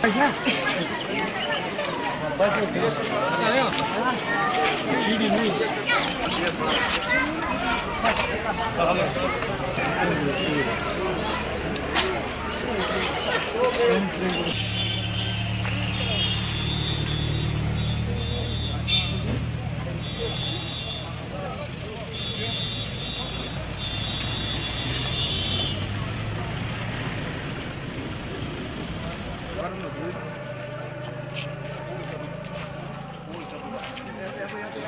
快点、じゃあ。まあ、バイトで。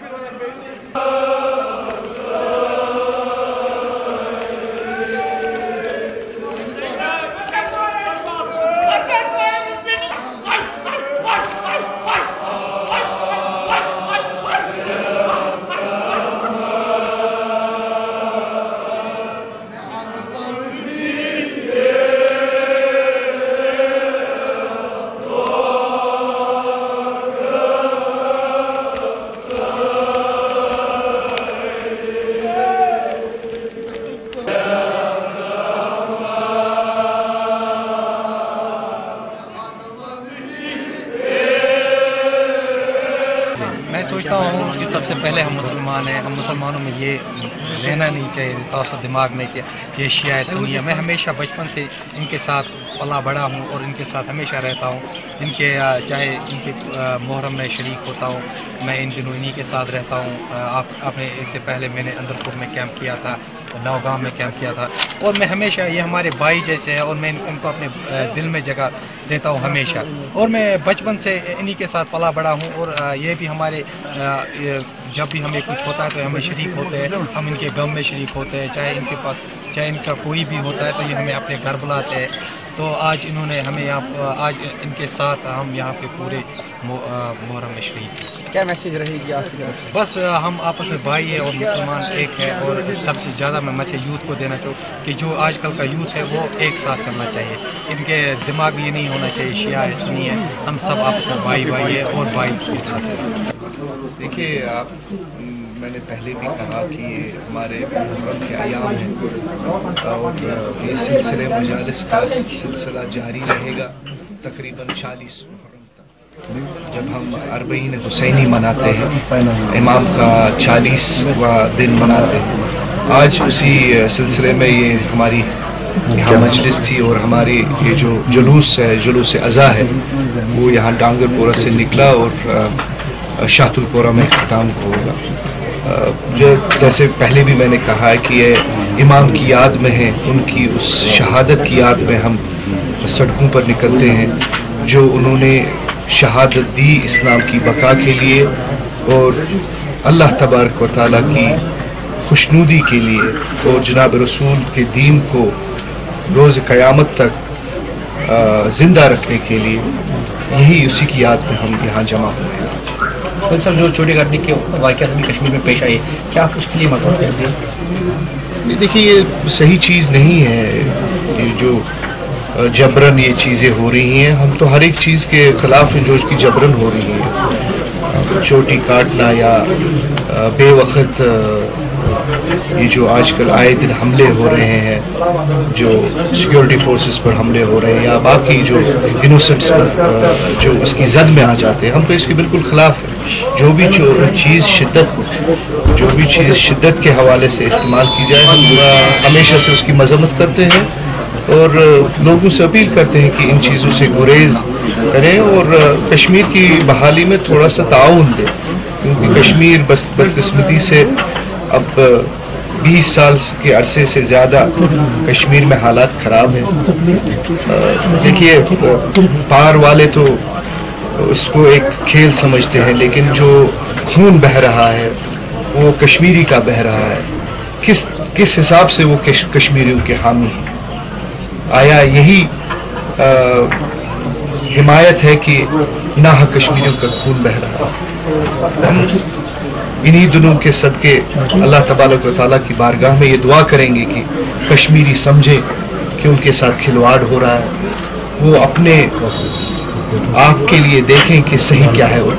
Thank you. میں سوچتا ہوں کہ سب سے پہلے ہم مسلمان ہیں، ہم مسلمانوں میں یہ رہنا نہیں چاہیے تاثر دماغ میں کہ یہ شیعہ ہے سنی ہے میں ہمیشہ بچپن سے ان کے ساتھ پلا بڑا ہوں اور ان کے ساتھ ہمیشہ رہتا ہوں۔ ان کے چاہے ان کے محرم میں شریک ہوتا ہوں، میں ان دنوں انہی کے ساتھ رہتا ہوں۔ آپ آپ نے اس سے پہلے میں نے اندر پور میں کیمپ کیا تھا۔ نوگاؤں میں کیمپ کیا تھا۔ اور میں ہمیشہ یہ ہمارے بھائی جیسے ہیں اور میں ان کو اپنے دل میں جگہ دیتا ہوں ہمیشہ۔ اور میں بچپن سے انہی کے ساتھ پلا بڑا ہوں اور یہ بھی ہمارے جب بھی ہمیں کچھ ہوتا ہے تو ہمیں شریک ہوتے ہیں۔ ہم ان کے غم میں شریک ہوتے ہیں، چاہے ان کے پاس چاہے ان کا کوئی بھی ہوتا ہے تو یہ ہمیں اپنے گھر بلاتے ہیں۔ تو آج انہوں نے ہمیں یہاں آج ان کے ساتھ ہم یہاں پہ پورے محرم میں شریک کیا میسیج رہے گی آپ کی طرف سے؟ بس ہم آپس میں بھائی ہیں اور مسلمان ایک ہے اور سب سے زیادہ میں میسیج یوتھ کو دینا چاہوں کہ جو آج کل کا یوتھ ہے وہ ایک ساتھ چلنا چاہیے۔ ان کے دماغ یہ نہیں ہونا چاہیے شیعہ ہے سنی ہے۔ ہم سب آپس میں بھائی بھائی ہیں اور بھائی کے ساتھ دیکھیے آپ میں نے پہلے بھی کہا کہ یہ ہمارے محرم کے ایام ہیں اور یہ سلسلے مجالس کا سلسلہ جاری رہے گا تقریباً چالیس محرم تک۔ جب ہم اربعین حسینی مناتے ہیں، امام کا چالیسواں دن مناتے ہیں۔ آج اسی سلسلے میں یہ ہماری یہاں مجلس تھی اور ہماری یہ جو جلوس ہے، جلوس ازا ہے، وہ یہاں ڈانگر پورہ سے نکلا اور شاہت الپورہ میں ختم ہوگا جو جیسے پہلے بھی میں نے کہا ہے کہ یہ امام کی یاد میں ہیں ان کی اس شہادت کی یاد میں ہم سڑکوں پر نکلتے ہیں، جو انہوں نے شہادت دی اسلام کی بقا کے لیے اور اللہ تبارک و تعالیٰ کی خوشنودی کے لیے اور جناب رسول کے دین کو روز قیامت تک زندہ رکھنے کے لیے، یہی اسی کی یاد میں ہم یہاں جمع ہوئے ہیں۔ تو سر جو چوری کرنے کے واقعات بھی کشمیر میں پیش آئے، کیا آپ اس کے لیے مذہب کرتے ہیں؟ دیکھیے، یہ صحیح چیز نہیں ہے یہ جو جبرن یہ چیزیں ہو رہی ہیں۔ ہم تو ہر ایک چیز کے خلاف ہیں جو اس کی جبرن ہو رہی ہے چوٹی کاٹنا یا بے وقت یہ جو آج کل آئے دن حملے ہو رہے ہیں، جو سیکیورٹی فورسز پر حملے ہو رہے ہیں یا باقی جو انوسنٹس پر، جو اس کی زد میں آ جاتے ہیں، ہم تو اس کے بالکل خلاف ہیں۔ جو بھی جو چیز شدت، جو بھی چیز شدت کے حوالے سے استعمال کی جائے، ہم ہمیشہ سے اس کی مذمت کرتے ہیں۔ اور لوگوں سے اپیل کرتے ہیں کہ ان چیزوں سے گریز کریں اور کشمیر کی بحالی میں تھوڑا سا تعاون دیں۔ کیونکہ کشمیر بس بدقسمتی سے اب بیس سال کے عرصے سے زیادہ کشمیر میں حالات خراب ہیں۔ دیکھیے، پار والے تو اس کو ایک کھیل سمجھتے ہیں، لیکن جو خون بہہ رہا ہے، وہ کشمیری کا بہہ رہا ہے۔ کس کس حساب سے وہ کشمیریوں کے حامی ہیں؟ آیا یہی حمایت ہے کہ نہ کشمیریوں کا خون بہ رہا ہم انہی دنوں کے صدقے اللہ تبارک و تعالیٰ کی بارگاہ میں یہ دعا کریں گے کہ کشمیری سمجھے کہ ان کے ساتھ کھلواڑ ہو رہا ہے۔ وہ اپنے آپ کے لیے دیکھیں کہ صحیح کیا ہے۔ وہ